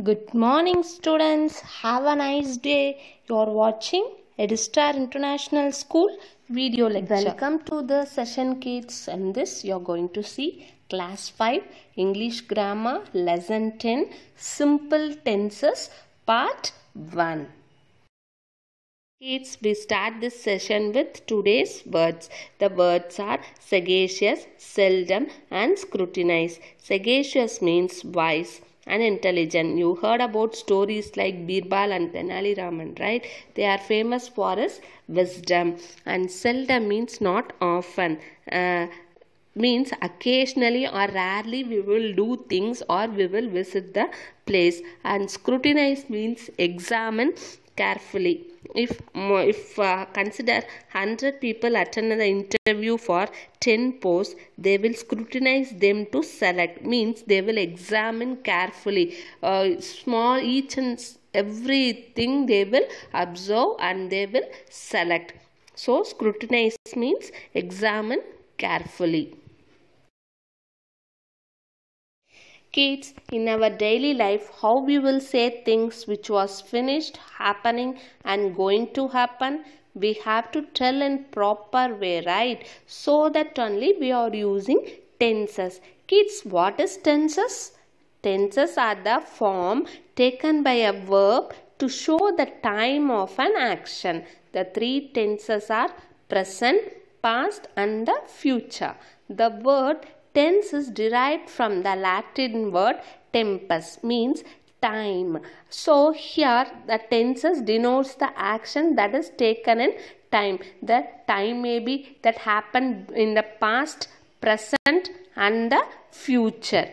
Good morning, students. Have a nice day. You're watching Edistar International School video lecture. Welcome to the session, kids. And this you're going to see Class 5 English Grammar Lesson 10 Simple Tenses Part 1. Kids, we start this session with today's words. The words are sagacious, seldom, and scrutinize. Sagacious means wise and intelligent. You heard about stories like Birbal and Tenali Raman, right? They are famous for his wisdom. And seldom means not often. Uh, means occasionally or rarely we will do things or we will visit the place and scrutinize means examine carefully. If if uh, consider 100 people attend the interview for 10 posts they will scrutinize them to select. Means they will examine carefully. Uh, small each and everything they will observe and they will select. So scrutinize means examine carefully kids in our daily life how we will say things which was finished happening and going to happen. We have to tell in proper way right? So that only we are using tenses. Kids what is tenses? Tenses are the form taken by a verb to show the time of an action. The three tenses are present past and the future. The word tense is derived from the Latin word tempus means time. So here the tenses denotes the action that is taken in time. The time may be that happened in the past, present and the future.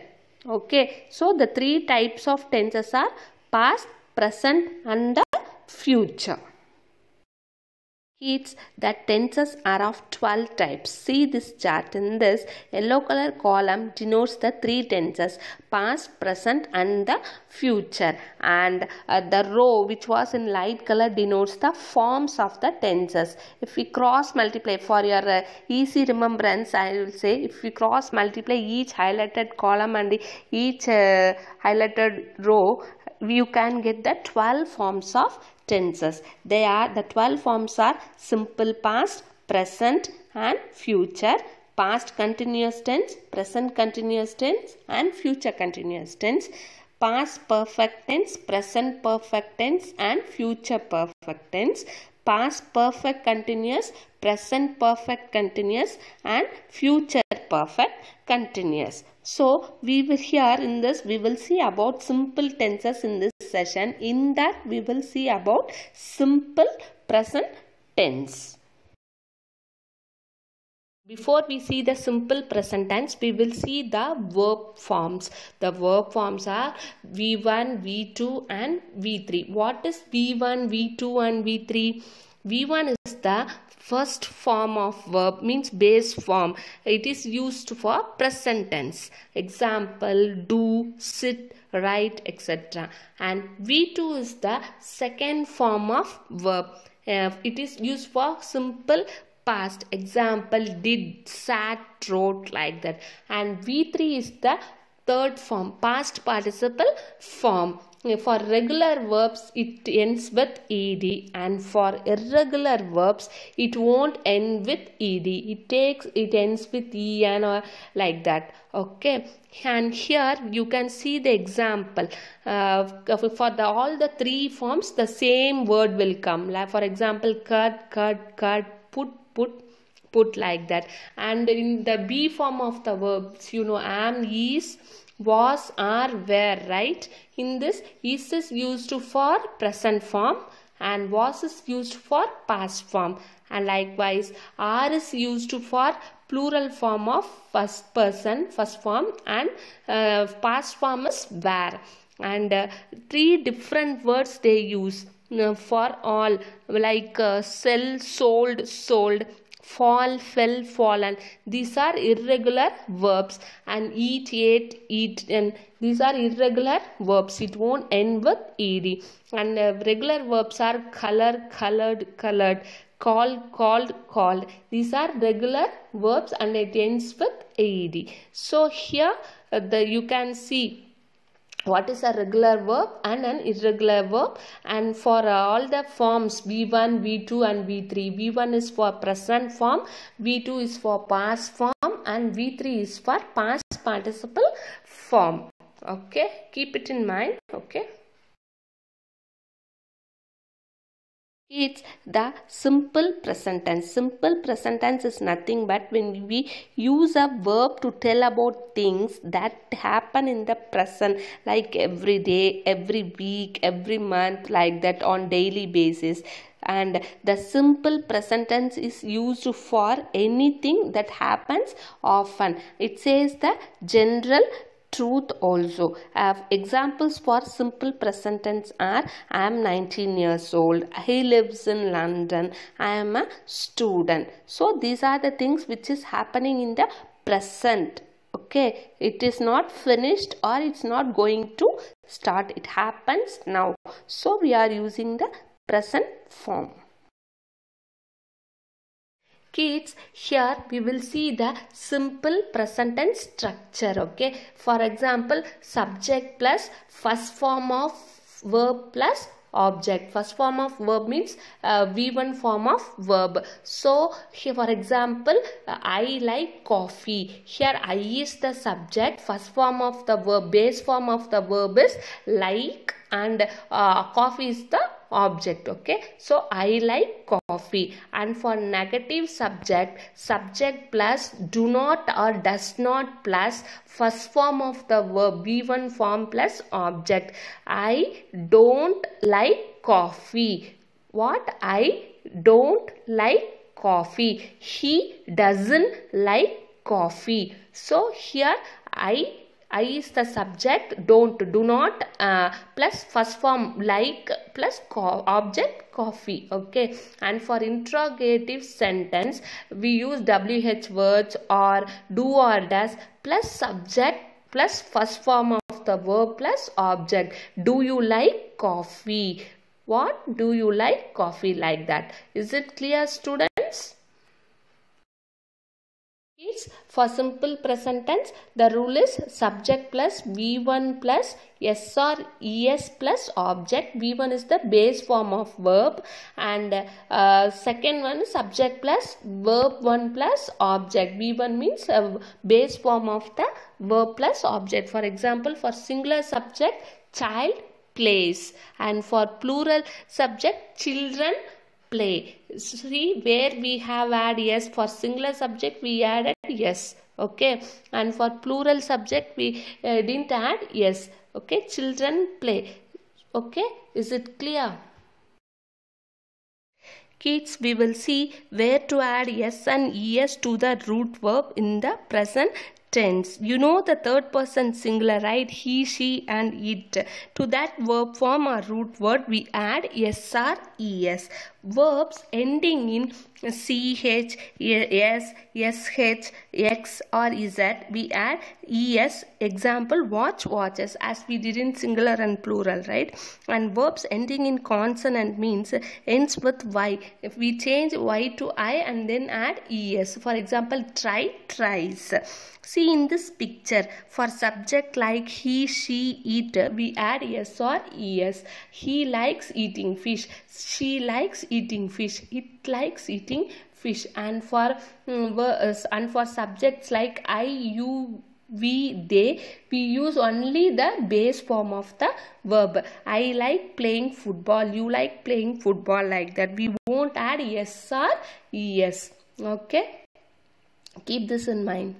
Okay. So the three types of tenses are past, present and the future. Kids, the tenses are of 12 types. See this chart. In this yellow color column denotes the three tenses past, present and the future. And uh, the row which was in light color denotes the forms of the tenses. If we cross multiply for your uh, easy remembrance, I will say if we cross multiply each highlighted column and each uh, highlighted row, you can get the 12 forms of tenses. They are the 12 forms are simple past, present and future, past continuous tense, present continuous tense and future continuous tense, past perfect tense, present perfect tense and future perfect tense, past perfect continuous, present perfect continuous and future perfect continuous. So we will here in this we will see about simple tenses in this session. In that we will see about simple present tense. Before we see the simple present tense, we will see the verb forms. The verb forms are V1, V2 and V3. What is V1, V2 and V3? V1 is the first form of verb means base form. It is used for present tense. Example, do, sit, write, etc. And V2 is the second form of verb. Uh, it is used for simple past example did sat wrote like that. And v3 is the third form past participle form. For regular verbs it ends with ed and for irregular verbs it won't end with ed it takes it ends with en or like that. Okay? And here you can see the example. Uh, for the all the three forms the same word will come. Like for example cut cut cut put put put like that. And in the b form of the verbs you know am is was are were right? In this is is used for present form and was is used for past form. And likewise are is used for plural form of first person first form and uh, past form is were. And uh, three different words they use for all. Like uh, sell sold sold. Fall fell fallen. These are irregular verbs. And eat ate eat. And these are irregular verbs. It won't end with ed. And uh, regular verbs are color colored colored. Call called called. These are regular verbs and it ends with ed. So here uh, the you can see what is a regular verb and an irregular verb? And for all the forms v1 v2 and v3 v1 is for present form v2 is for past form and v3 is for past participle form. Okay? Keep it in mind okay it's the simple present tense. Simple present tense is nothing but when we use a verb to tell about things that happen in the present like every day every week every month like that on daily basis. And the simple present tense is used for anything that happens often. It says the general truth also. have examples for simple present tense are I am 19 years old. He lives in London. I am a student. So these are the things which is happening in the present. Okay, it is not finished or it's not going to start. It happens now. So we are using the present form kids here we will see the simple present tense structure okay? For example subject plus first form of verb plus object. First form of verb means uh, v1 form of verb. So here for example uh, i like coffee. Here i is the subject. First form of the verb base form of the verb is like and uh, coffee is the object okay? So i like coffee and for negative subject subject plus do not or does not plus first form of the verb v1 form plus object. I don't like coffee. What? I don't like coffee. He doesn't like coffee. So here i I is the subject, don't, do not, uh, plus first form like plus co object coffee, okay. And for interrogative sentence, we use WH words or do or does plus subject plus first form of the verb plus object. Do you like coffee? What do you like coffee like that? Is it clear students? For simple present tense, the rule is subject plus V1 plus S or ES plus object. V1 is the base form of verb and uh, second one is subject plus verb 1 plus object. V1 means a base form of the verb plus object. For example, for singular subject, child plays and for plural subject, children play. See where we have add yes for singular subject we added yes. Okay. And for plural subject we uh, didn't add yes. Okay. Children play. Okay. Is it clear? Kids, we will see where to add yes and es to the root verb in the present tense. You know the third person singular, right? He, she and it. To that verb form or root word, we add es. Verbs ending in ch, s, sh, x or z, we add es. Example, watch, watches, as we did in singular and plural, right? And verbs ending in consonant means ends with y. If we change y to i and then add es. For example, try, tries. See in this picture, for subject like he, she, eat, we add s or es. He likes eating fish. She likes eating fish. It likes eating fish. And for um, and for subjects like I, you, we, they, we use only the base form of the verb. I like playing football. You like playing football like that. We won't add yes or es. Okay. Keep this in mind.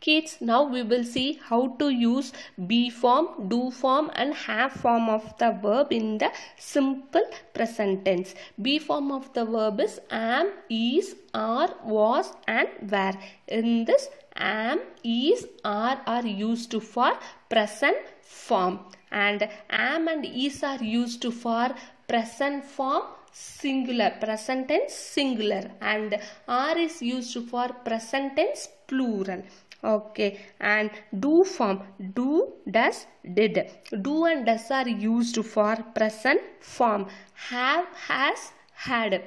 Kids, now we will see how to use be form, do form and have form of the verb in the simple present tense. Be form of the verb is am, is, are, was and were. In this am, is, are are used for present form and am and is are used for present form singular present tense singular and are is used for present tense plural okay and do form do does did. Do and does are used for present form. Have has had.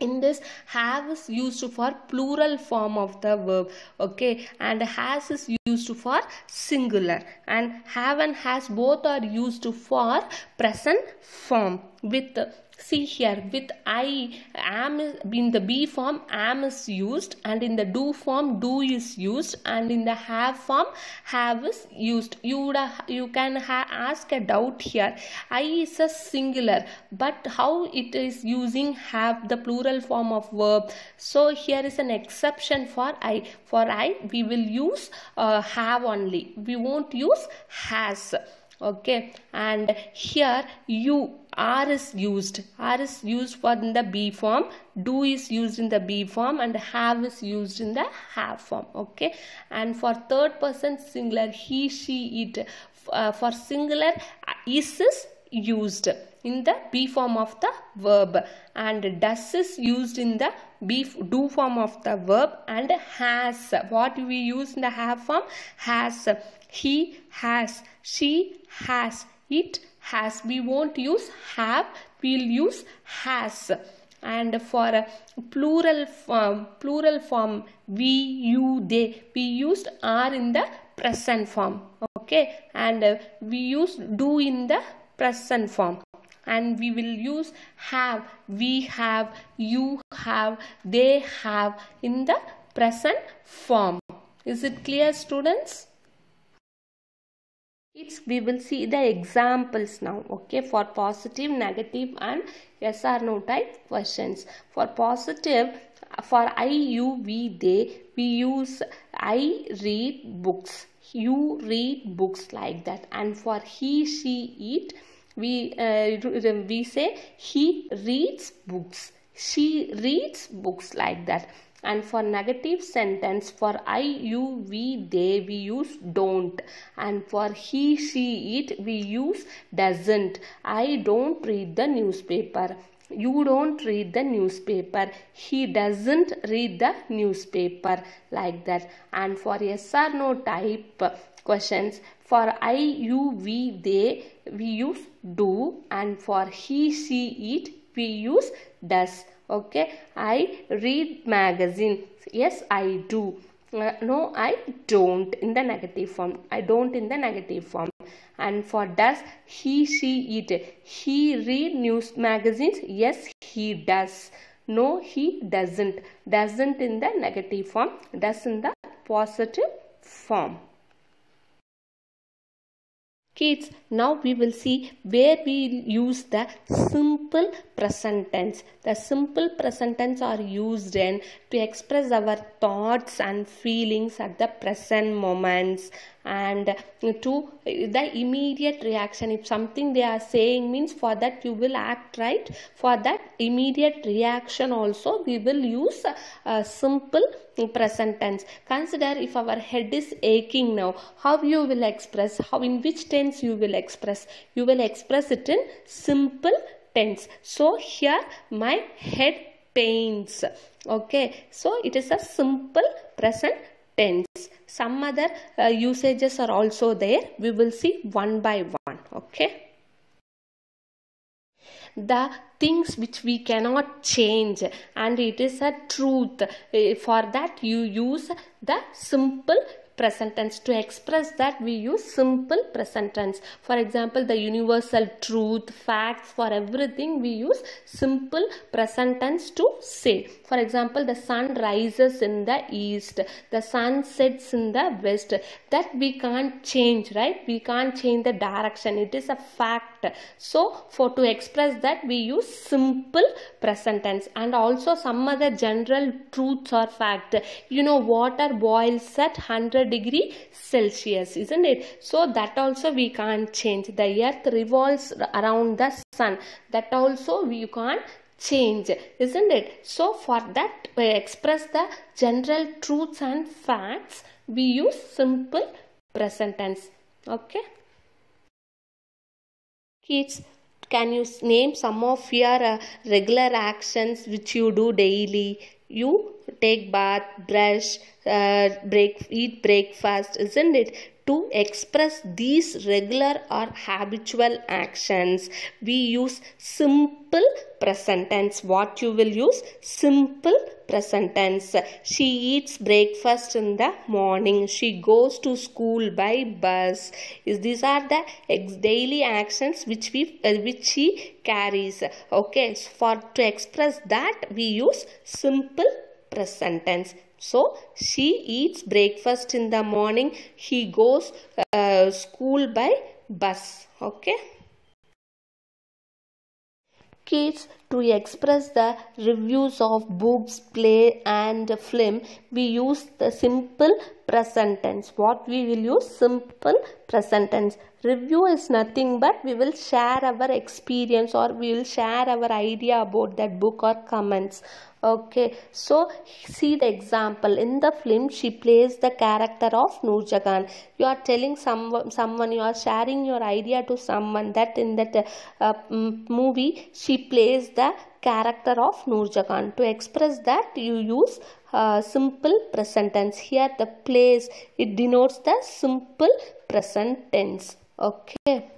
In this have is used for plural form of the verb. Okay and has is used for singular. And have and has both are used for present form with see here with i am in the be form am is used and in the do form do is used and in the have form have is used. You would you can ask a doubt here. I is a singular but how it is using have the plural form of verb. So here is an exception for i. For i we will use uh, have only. We won't use has. Okay. And here you are is used. Are is used for in the be form. Do is used in the be form and have is used in the have form okay? And for third person singular he she it uh, for singular is is used in the be form of the verb. And does is used in the be do form of the verb and has. What we use in the have form? Has. He has. She has it has we won't use have we'll use has. And for a plural form plural form we you they we used are in the present form okay? And uh, we use do in the present form. And we will use have we have you have they have in the present form. Is it clear students we will see the examples now okay for positive negative and yes or no type questions. For positive for i you we they we use i read books. You read books like that. And for he she it we uh, we say he reads books. She reads books like that and for negative sentence for i you we they we use don't. And for he she it we use doesn't. I don't read the newspaper. You don't read the newspaper. He doesn't read the newspaper. Like that. And for yes or no type questions for i you we they we use do. And for he she it we use does okay i read magazine. Yes i do. Uh, no i don't in the negative form. I don't in the negative form. And for does he she it. He read news magazines. Yes he does. No he doesn't. Doesn't in the negative form. Does in the positive form kids now we will see where we use the simple present tense. The simple present tense are used in to express our thoughts and feelings at the present moments and to the immediate reaction if something they are saying means for that you will act right for that immediate reaction also we will use a, simple present tense. Consider if our head is aching now how you will express how in which tense you will express? You will express it in simple tense. So here my head pains. Okay so it is a simple present tense some other uh, usages are also there. We will see one by one okay? The things which we cannot change and it is a truth. For that you use the simple present tense. To express that we use simple present tense. For example the universal truth facts for everything we use simple present tense to say. For example the sun rises in the east the sun sets in the west. That we can't change right? We can't change the direction. It is a fact. So for to express that we use simple present tense. And also some other general truths or fact. You know water boils at 100 degree celsius isn't it? So that also we can't change. The earth revolves around the sun. That also we can't change isn't it? So for that we express the general truths and facts we use simple present tense. Okay? Kids can you name some of your uh, regular actions which you do daily you take bath brush uh, break eat breakfast isn't it to express these regular or habitual actions we use simple present tense. What you will use? Simple present tense. She eats breakfast in the morning. She goes to school by bus. These are the daily actions which we uh, which she carries. Okay so for to express that we use simple present tense so she eats breakfast in the morning. He goes uh, school by bus. Okay? Kids to express the reviews of books play and film we use the simple present tense what we will use? Simple present tense review is nothing but we will share our experience or we will share our idea about that book or comments. Okay. So see the example. In the film she plays the character of Nurjahan you are telling someone someone you are sharing your idea to someone that in that uh, movie she plays the character of Nurjahan to express that you use uh, simple present tense. Here the place it denotes the simple present tense. Okay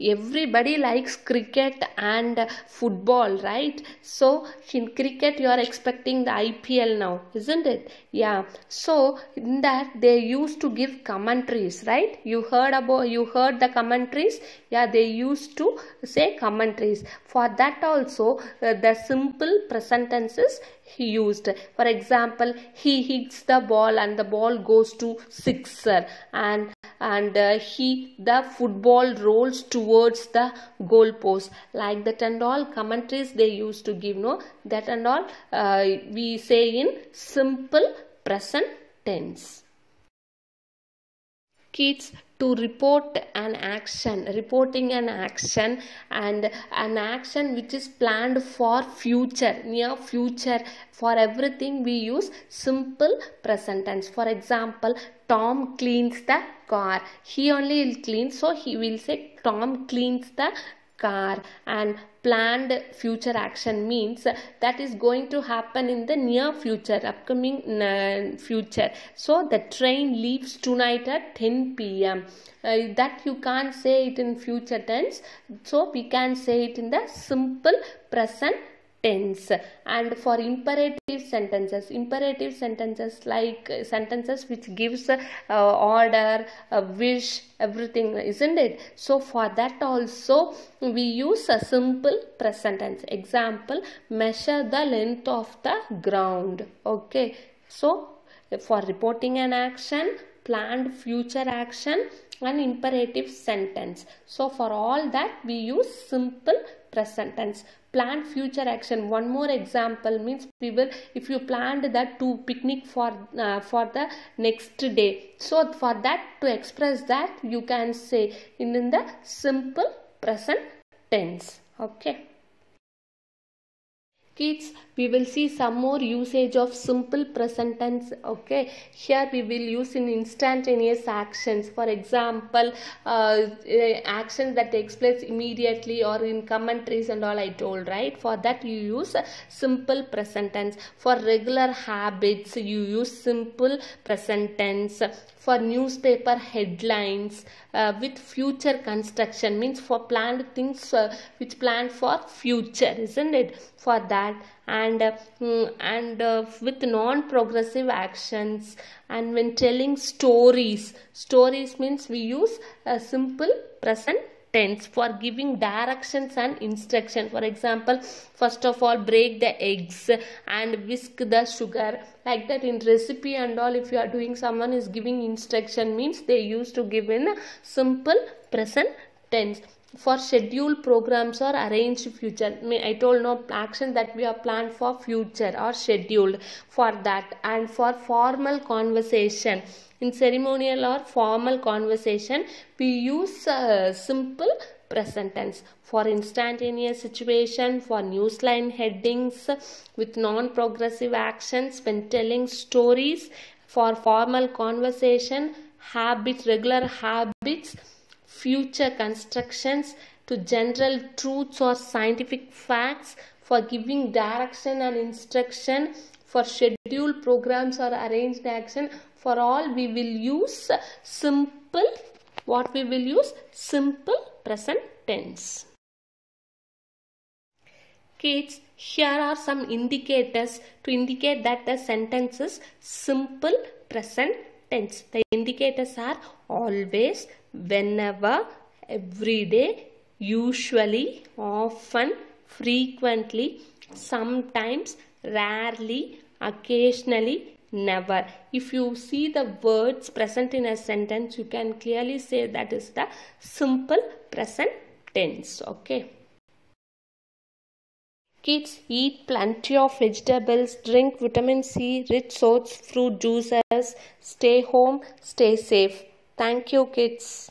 everybody likes cricket and football right? So in cricket you are expecting the ipl now isn't it? Yeah. So in that they used to give commentaries right? You heard about you heard the commentaries? Yeah they used to say commentaries. For that also uh, the simple present tenses he used. For example he hits the ball and the ball goes to sixer. And and uh, he the football rolls towards the goal post. Like that and all commentaries they used to give no? That and all uh, we say in simple present tense. Kids to report an action reporting an action and an action which is planned for future near future. For everything we use simple present tense. For example tom cleans the car. He only will clean so he will say tom cleans the car. And planned future action means that is going to happen in the near future upcoming uh, future. So the train leaves tonight at 10 pm uh, that you can't say it in future tense. So we can say it in the simple present tense. And for imperative sentences imperative sentences like uh, sentences which gives uh, order wish everything isn't it? So for that also we use a simple present tense. Example measure the length of the ground. Okay. So for reporting an action planned future action an imperative sentence. So for all that we use simple present tense planned future action. One more example means we will if you planned that to picnic for uh, for the next day. So for that to express that you can say in, in the simple present tense. Okay kids we will see some more usage of simple present tense okay? Here we will use in instantaneous actions. For example uh, actions that takes place immediately or in commentaries and all i told right? For that you use simple present tense. For regular habits you use simple present tense. For newspaper headlines uh, with future construction means for planned things uh, which planned for future isn't it? For that and uh, and uh, with non progressive actions and when telling stories. Stories means we use a simple present tense for giving directions and instruction. For example first of all break the eggs and whisk the sugar. Like that in recipe and all if you are doing someone is giving instruction means they used to give in simple present tense for scheduled programs or arranged future. I told no action that we are planned for future or scheduled for that and for formal conversation. In ceremonial or formal conversation we use uh, simple present tense. For instantaneous situation for newsline headings with non progressive actions when telling stories for formal conversation habits regular habits future constructions to general truths or scientific facts for giving direction and instruction for scheduled programs or arranged action. For all we will use simple what we will use simple present tense. Kids here are some indicators to indicate that the sentence is simple present tense. The indicators are always whenever every day usually often frequently sometimes rarely occasionally never. If you see the words present in a sentence you can clearly say that is the simple present tense okay? Kids eat plenty of vegetables drink vitamin c rich source fruit juices stay home stay safe thank you kids